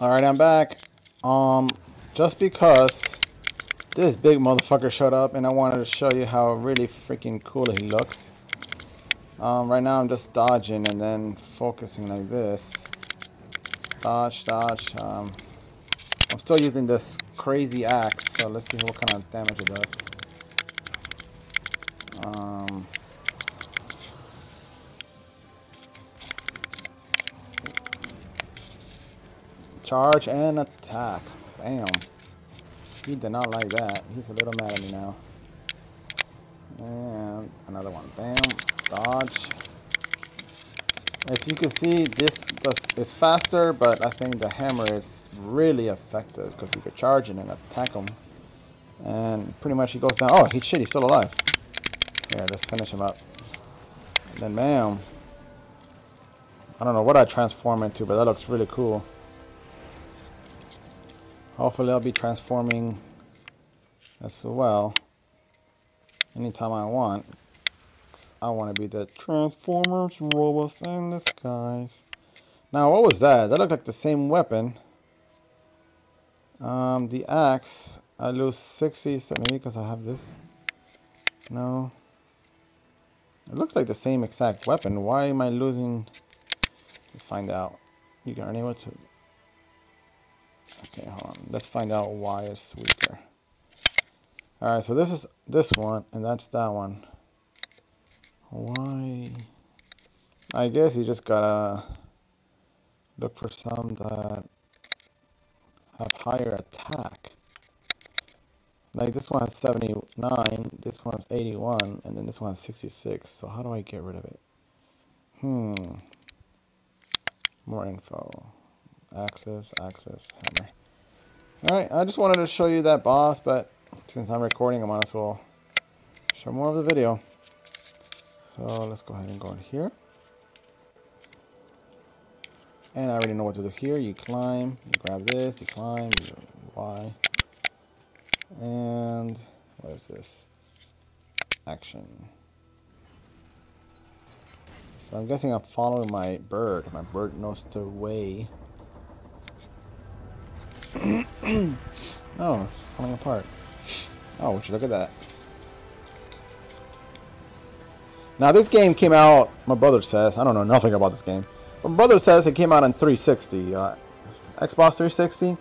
Alright, I'm back. Um, just because this big motherfucker showed up and I wanted to show you how really freaking cool he looks. Um, right now I'm just dodging and then focusing like this. Dodge, dodge. Um, I'm still using this crazy axe, so let's see what kind of damage it does. Um, charge and attack. Bam. He did not like that. He's a little mad at me now. And another one. Bam. Dodge. As you can see, this does, is faster, but I think the hammer is really effective because you can charge and attack him. And pretty much he goes down. Oh, he shit, he's still alive. Yeah, let's finish him up. And then bam. I don't know what I transform into, but that looks really cool. Hopefully I'll be transforming as well anytime I want. I want to be the Transformers robots in skies. Now, what was that? That looked like the same weapon. Um, the axe, I lose 60, maybe because I have this. No. It looks like the same exact weapon. Why am I losing? Let's find out. You can unable to. Okay, hold on. Let's find out why it's weaker. Alright, so this is this one, and that's that one. Why? I guess you just gotta look for some that have higher attack. Like this one has 79, this one has 81, and then this one has 66. So how do I get rid of it? Hmm. More info. Access, access, hammer. Alright, I just wanted to show you that boss, but since I'm recording, I might as well show more of the video. So let's go ahead and go in here. And I already know what to do here. You climb, you grab this, you climb, you Y. And what is this? Action. So I'm guessing I'm following my bird. My bird knows the way. oh, it's falling apart. Oh, would you look at that. Now this game came out, my brother says, I don't know nothing about this game. But my brother says it came out on 360, uh, Xbox 360.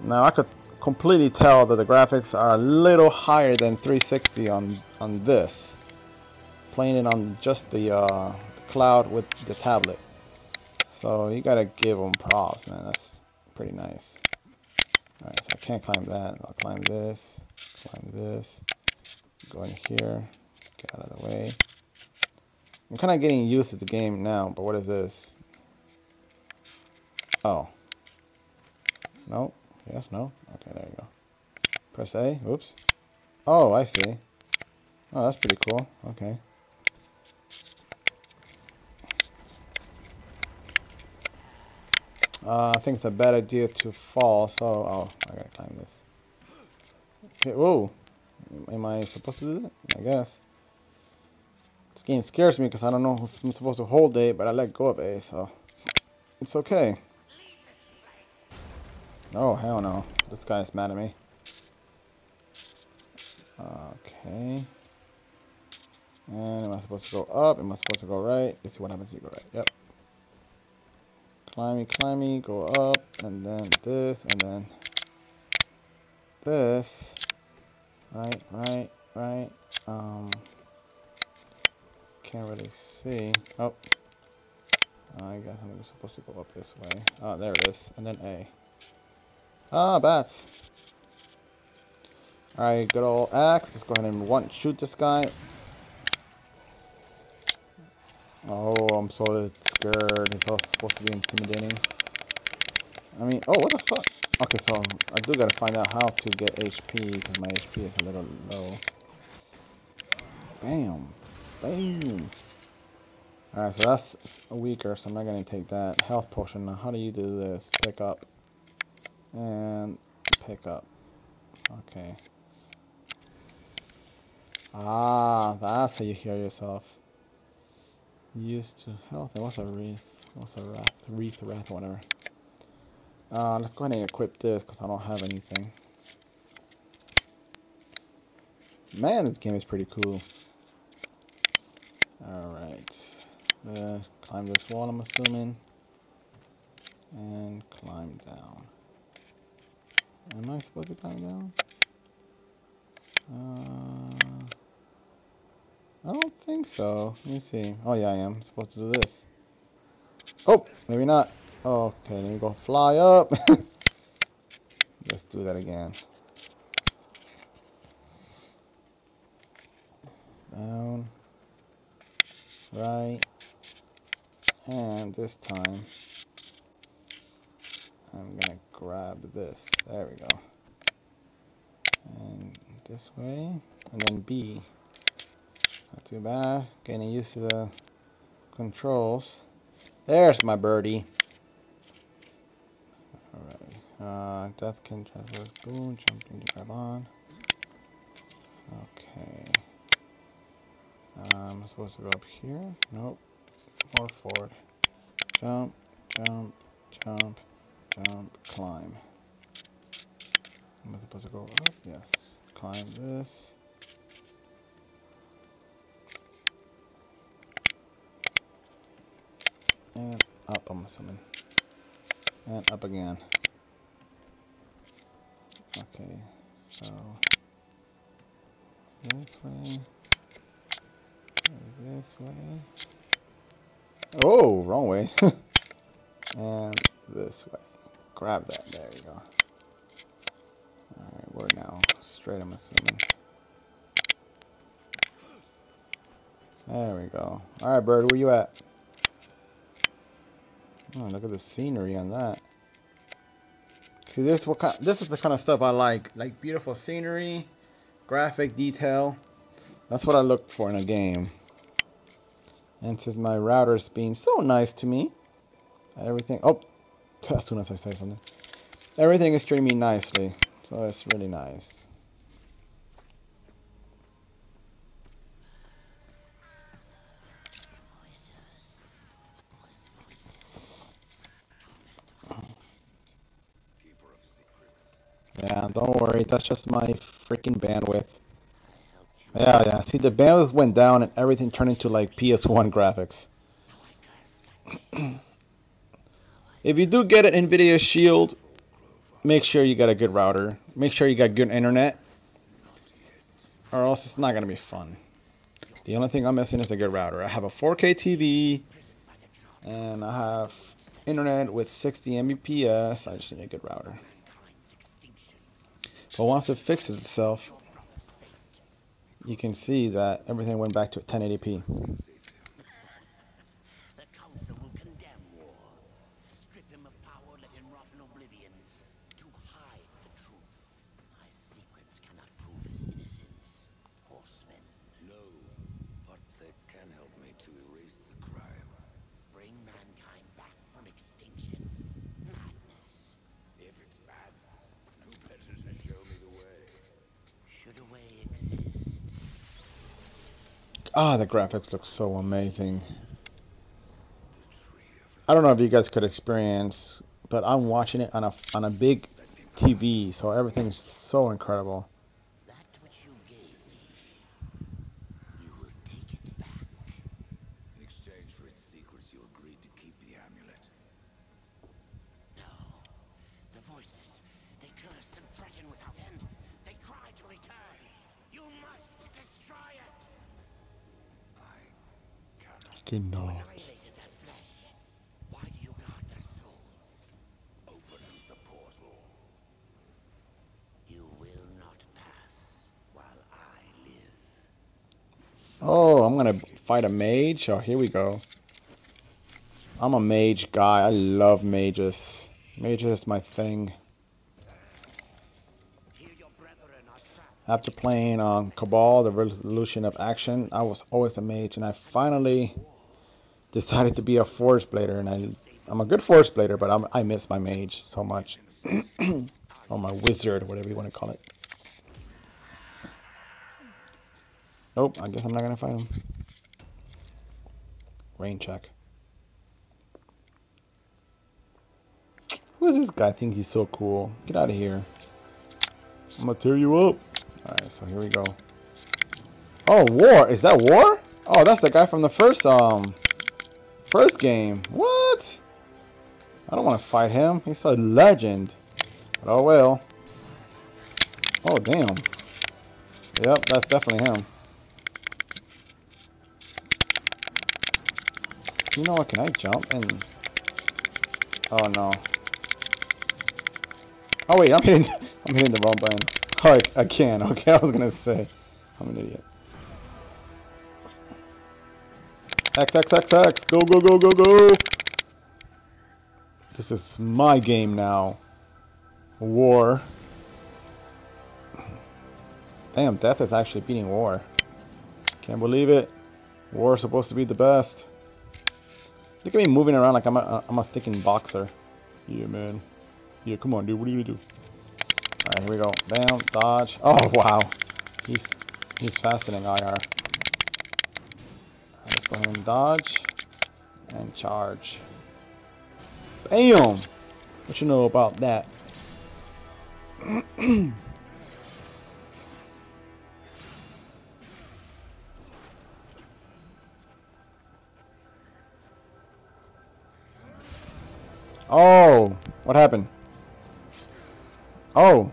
Now I could completely tell that the graphics are a little higher than 360 on, on this. Playing it on just the, uh, the cloud with the tablet. So you gotta give them props, man. That's pretty nice. Alright, so I can't climb that. I'll climb this, climb this, go in here, get out of the way. I'm kind of getting used to the game now, but what is this? Oh. No. Yes, no. Okay, there you go. Press A. Oops. Oh, I see. Oh, that's pretty cool. Okay. Uh, I think it's a bad idea to fall, so... Oh, I gotta climb this. Okay, whoa! Am I supposed to do that? I guess. This game scares me because I don't know if I'm supposed to hold A, but I let go of A, so... It's okay. Oh, hell no. This guy's mad at me. Okay. And am I supposed to go up? Am I supposed to go right? Let's see what happens if you go right. Yep climby, climby, go up, and then this, and then this. Right, right, right. Um, can't really see. Oh, I guess I'm supposed to go up this way. Oh, there it is, and then A. Ah, bats. Alright, good old axe. Let's go ahead and one shoot this guy. Oh, I'm so scared. It's all supposed to be intimidating. I mean, oh, what the fuck? Okay, so I do gotta find out how to get HP, because my HP is a little low. Bam. Bam. Alright, so that's weaker, so I'm not gonna take that. Health potion. Now, how do you do this? Pick up. And pick up. Okay. Ah, that's how you heal yourself. Used to health. What's a wreath? What's a wrath? Wreath, wrath, whatever. Uh, let's go ahead and equip this because I don't have anything. Man, this game is pretty cool. Alright. Uh, climb this wall, I'm assuming. And climb down. Am I supposed to climb down? Uh, I don't think so. Let me see. Oh yeah, I am supposed to do this. Oh, maybe not. Okay, let me go fly up. Let's do that again. Down. Right. And this time, I'm gonna grab this. There we go. And this way, and then B. Too bad. Getting used to the controls. There's my birdie. Alright. Uh, death can transfer. Boom. Jump into grab on. Okay. Um, I'm supposed to go up here? Nope. More forward. Jump, jump, jump, jump, climb. Am I supposed to go up? Yes. Climb this. Up, I'm assuming. And up again. Okay, so this way, this way. Oh, wrong way. and this way. Grab that. There you go. Alright, we're now straight, I'm assuming. There we go. Alright, bird, where you at? Oh, look at the scenery on that. See, this what kind, this is the kind of stuff I like. Like beautiful scenery, graphic detail. That's what I look for in a game. And since my router's being so nice to me, everything. Oh, as soon as I say something, everything is streaming nicely, so it's really nice. Yeah, don't worry. That's just my freaking bandwidth. Yeah, yeah. See, the bandwidth went down and everything turned into like PS1 graphics. if you do get an NVIDIA Shield, make sure you got a good router. Make sure you got good internet. Or else it's not going to be fun. The only thing I'm missing is a good router. I have a 4K TV. And I have internet with 60 Mbps. I just need a good router. But once it fixes itself, you can see that everything went back to 1080p. Ah, the graphics look so amazing. I don't know if you guys could experience, but I'm watching it on a on a big TV, so everything's so incredible. Oh, I'm gonna fight a mage. Oh, here we go. I'm a mage guy. I love mages. Mages is my thing. After playing on Cabal, the Resolution of Action, I was always a mage, and I finally decided to be a force blader, and I, I'm a good force blader, but I'm, I miss my mage so much. or my wizard, whatever you want to call it. Nope, I guess I'm not going to fight him. Rain check. Who does this guy I think he's so cool? Get out of here. I'm gonna tear you up. Alright, so here we go. Oh, War! Is that War? Oh, that's the guy from the first, um, first game. What? I don't want to fight him. He's a legend. But oh well. Oh, damn. Yep, that's definitely him. You know what? Can I jump and... Oh, no. Oh, wait. I'm hitting, I'm hitting the wrong button. Oh, I, I can. Okay, I was going to say. I'm an idiot. X, X, X, X. Go, go, go, go, go. This is my game now. War. Damn, Death is actually beating War. Can't believe it. War is supposed to be the best. Look at me moving around like I'm a, I'm a sticking boxer. Yeah, man. Yeah, come on, dude. What are you gonna do? Alright, here we go. Bam, dodge. Oh, wow. He's he's faster than IR. Go ahead and dodge. And charge. Bam! What you know about that? oh, what happened? Oh.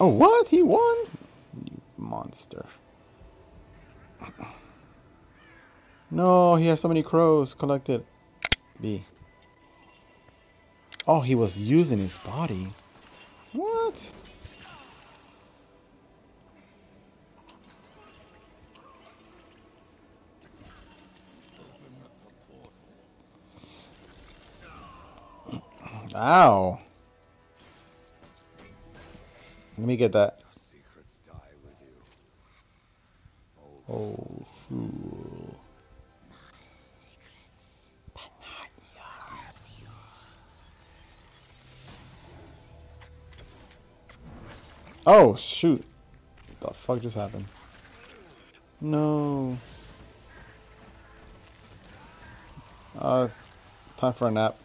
Oh, what? He won? You monster. No, he has so many crows collected. B. Oh, he was using his body. What? Ow. Let me get that. Oh, fool. Oh, shoot. What the fuck just happened? No. Uh, it's time for a nap.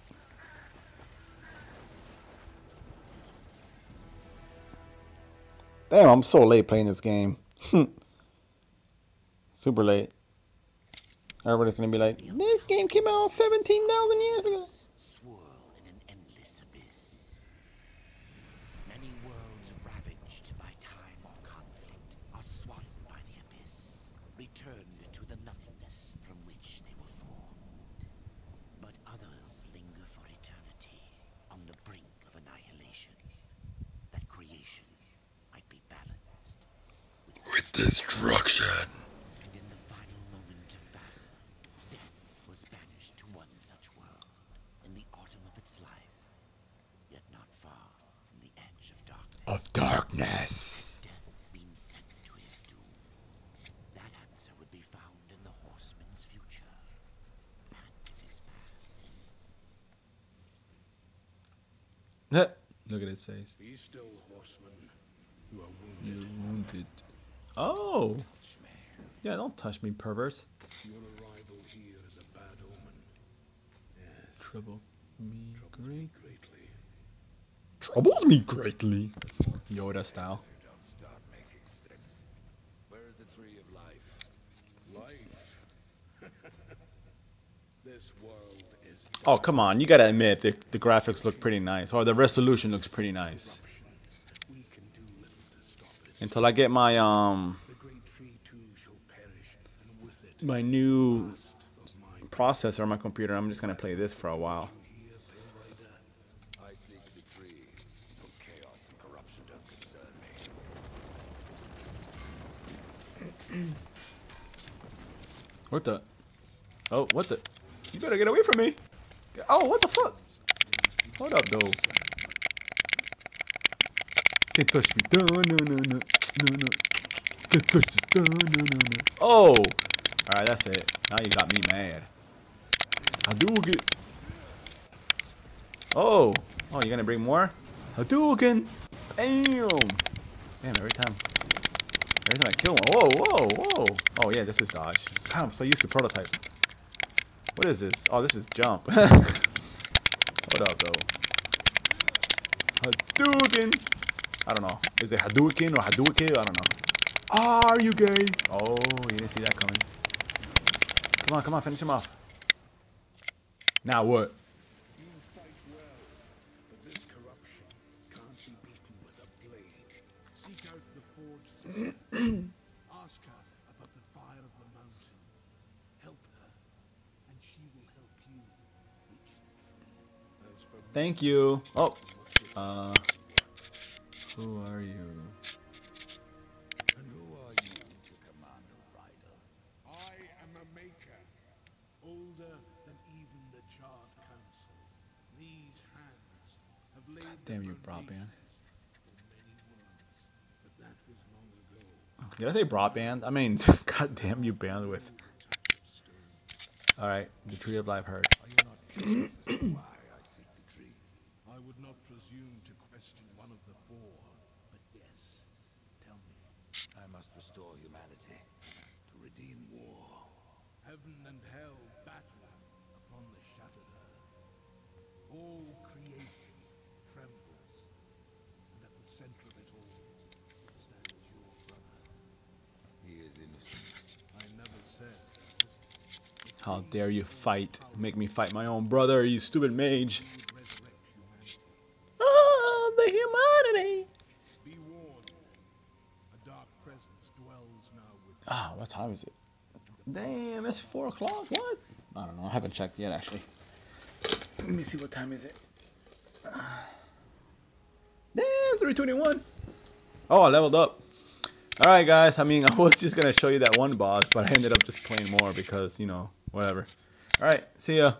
Damn, I'm so late playing this game. Super late. Everybody's gonna be like, this game came out 17,000 years ago. swirl in an endless abyss. Many worlds ravaged by time or conflict are swallowed by the abyss, returned to the nothingness from which they were formed. But others linger for eternity on the brink of annihilation, that creation might be balanced With destruction. and in the final moment of battle, death was banished to one such world in the autumn of its life, yet not far from the edge of darkness. Of darkness. Death being sent to his doom. That answer would be found in the horseman's future and in his past. His face. Be still, horseman. You are wounded. You're wounded. Oh! Yeah, don't touch me, pervert. Your arrival here is a bad omen. Yes, Trouble me troubles me greatly. Troubles me greatly. Yoda style. Don't start making sense. Where is the tree of life? Life. this world is Oh, come on. You gotta admit, the, the graphics look pretty nice. Or the resolution looks pretty nice. To. Until I get my, um, my new processor on my computer, I'm just gonna play this for a while. What the? Oh, what the? You better get away from me. Oh, what the fuck? Hold up, though. Can't touch me. No, no, no, no, no, no. Can't touch this. No, no, no, no. Oh! Alright, that's it. Now you got me mad. Hadouken! Oh! Oh, you're gonna bring more? Hadouken! Bam! Damn, every time. Every time I kill one. Whoa, whoa, whoa! Oh, yeah, this is dodge. God, I'm so used to Prototype. What is this? Oh, this is jump. What up, though? Hadouken! I don't know. Is it Hadouken or Hadouken? I don't know. Are you gay? Oh, you didn't see that coming. Come on, come on, finish him off. Now what? Thank you. Oh, uh, who are you? And who are you to command a rider? I am a maker, older than even the Charred Council. These hands have laid the Damn you, broadband. foundations for many worlds, but that was long ago. Did I say broadband? I mean, goddamn you, bandwidth. All right, the tree of life heard. Are you not curious as to why I seek the tree? I would not presume to question one of the four, but yes, tell me, I must restore humanity to redeem war. heaven and hell battle upon the shattered earth. All How dare you fight, make me fight my own brother, you stupid mage. Oh, the humanity. Ah, what time is it? Damn, it's four o'clock. What? I don't know. I haven't checked yet, actually. Let me see what time is it. Damn, three twenty-one. Oh, I leveled up. All right, guys. I mean, I was just gonna show you that one boss, but I ended up just playing more because you know, whatever. All right, see ya.